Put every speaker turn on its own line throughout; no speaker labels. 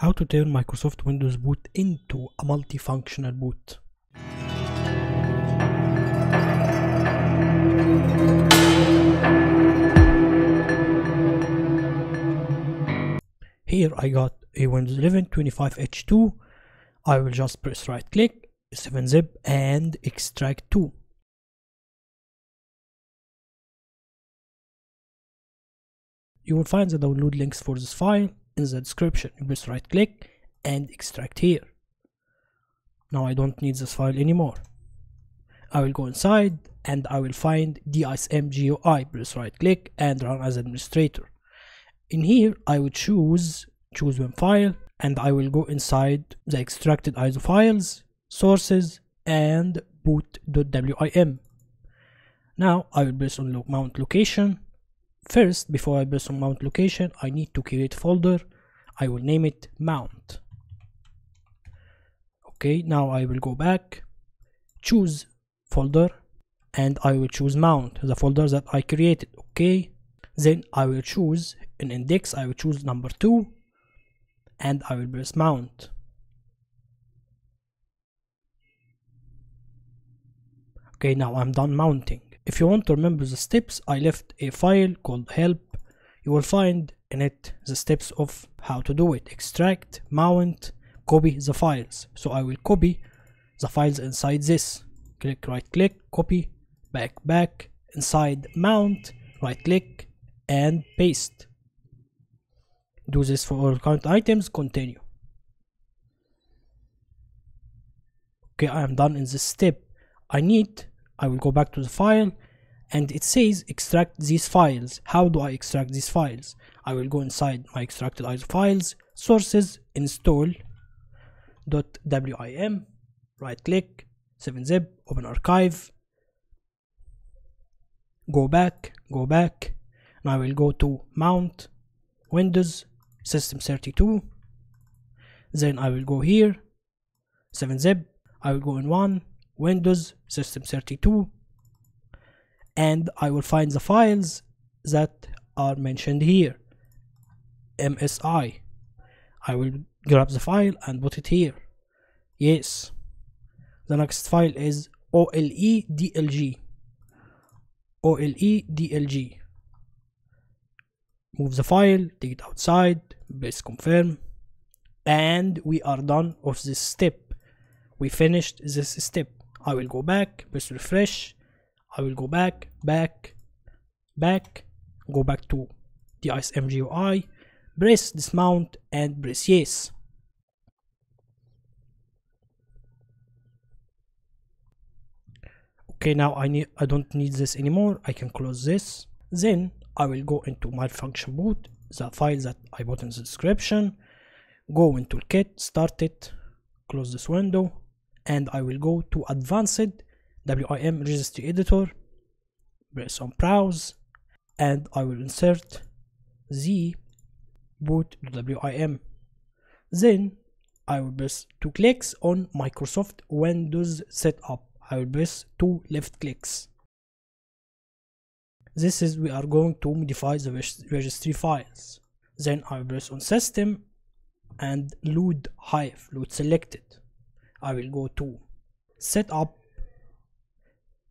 How to turn Microsoft Windows boot into a multifunctional boot. Here I got a Windows 11 25H2. I will just press right click, 7-zip and extract to. You will find the download links for this file in the description. You press right click and extract here. Now I don't need this file anymore. I will go inside and I will find DISM GUI. Press right click and run as administrator. In here I will choose choose one file and I will go inside the extracted ISO files, sources and boot.wim. Now I will press on mount location. First, before I press on mount location, I need to create folder. I will name it mount. Okay, now I will go back, choose folder and I will choose mount, the folder that I created. Okay, then I will choose an index, I will choose number two and I will press mount. Okay, now I'm done mounting. If you want to remember the steps, I left a file called help. You will find in it the steps of how to do it. Extract, mount, copy the files. So I will copy the files inside this. Click, right click, copy, back, back, inside mount, right click, and paste. Do this for all current items, continue. Okay, I am done in this step. I need, I will go back to the file and it says extract these files. How do I extract these files? I will go inside my extracted ISO files, sources, install, .wim, right click, 7-zip, open archive, go back, go back, and I will go to mount, Windows, system 32, then I will go here, 7-zip, I will go in one, Windows, system 32, and I will find the files that are mentioned here, MSI. I will grab the file and put it here. Yes. The next file is OLEDLG. OLEDLG. Move the file, take it outside, press confirm, and we are done of this step. We finished this step. I will go back, press refresh. I will go back, back, back, go back to the DISM GUI, press dismount and press yes. okay now I need I don't need this anymore. I can close this. Then I will go into my function boot the file that I put in the description. Go into kit start it close this window and I will go to advanced WIM registry editor press on browse and I will insert the boot WIM then I will press two clicks on Microsoft Windows setup I will press two left clicks. This is we are going to modify the registry files. Then I will press on system and load hive, load selected. I will go to setup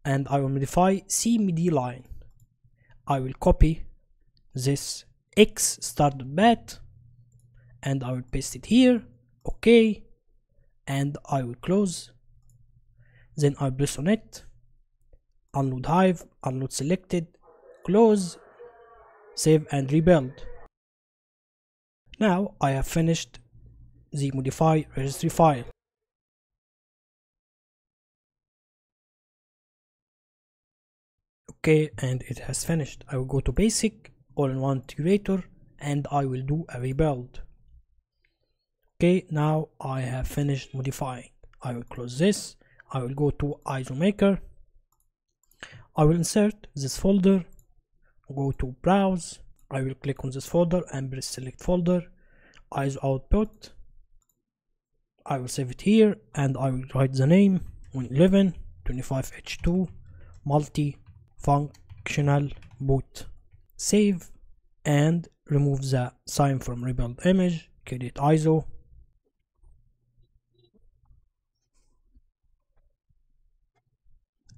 and I will modify CMD line. I will copy this X start bat and I will paste it here. Okay. And I will close then I press on it unload hive unload selected close save and rebuild now I have finished the modify registry file okay and it has finished I will go to basic all-in-one integrator and I will do a rebuild okay now I have finished modifying I will close this I will go to ISO Maker. I will insert this folder, go to browse. I will click on this folder and press select folder, ISO output. I will save it here and I will write the name 11 25H2 functional boot. Save and remove the sign from rebuild image. Create iso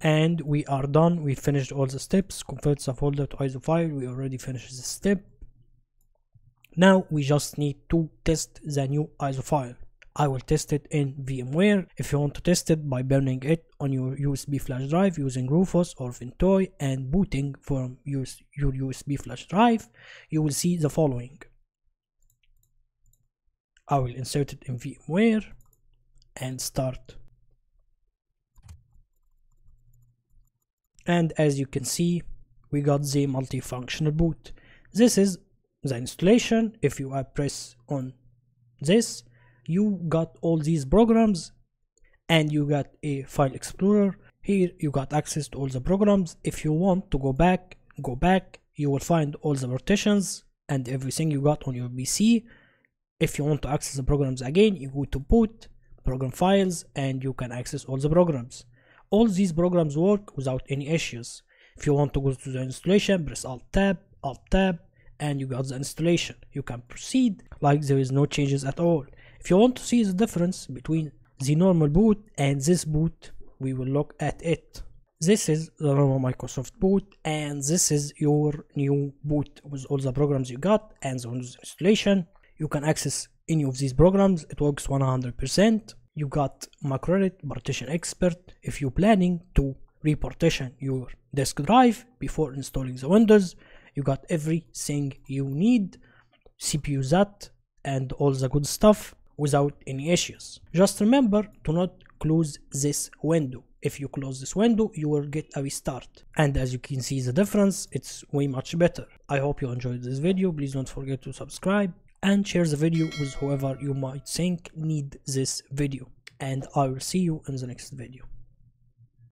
and we are done. We finished all the steps. Convert the folder to iso file. We already finished this step. Now we just need to test the new iso file. I will test it in VMware. If you want to test it by burning it on your USB flash drive using Rufus or Ventoy and booting from your USB flash drive, you will see the following. I will insert it in VMware and start. And as you can see, we got the multifunctional boot. This is the installation. If you press on this, you got all these programs and you got a file explorer. Here you got access to all the programs. If you want to go back go back. You will find all the partitions and everything you got on your pc if you want to access the programs again you go to boot program files and you can access all the programs. All these programs work without any issues. If you want to go to the installation press alt tab alt tab and you got the installation. You can proceed like there is no changes at all if you want to see the difference between the normal boot and this boot, we will look at it. This is the normal Microsoft boot and this is your new boot with all the programs you got and the Windows installation. You can access any of these programs, it works 100%. You got Macrorit Partition Expert if you're planning to repartition your disk drive before installing the Windows. You got everything you need, CPU ZAT and all the good stuff without any issues. Just remember to not close this window. If you close this window, you will get a restart. And as you can see the difference, it's way much better. I hope you enjoyed this video. Please don't forget to subscribe and share the video with whoever you might think need this video. And I will see you in the next video.